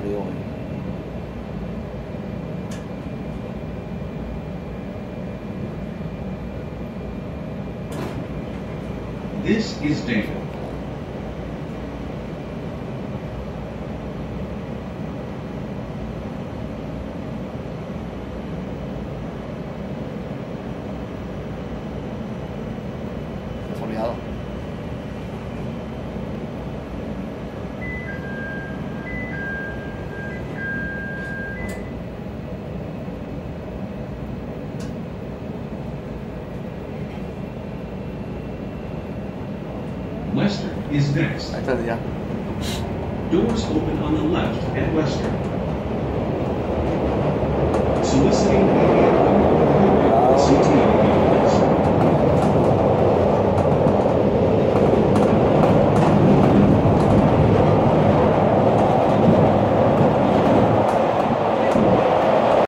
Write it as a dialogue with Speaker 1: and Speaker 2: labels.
Speaker 1: frío, güey.
Speaker 2: This is Daniel.
Speaker 1: Soleado.
Speaker 2: Western is next.
Speaker 1: Ahí está ya.
Speaker 2: Doors open on the left at Western.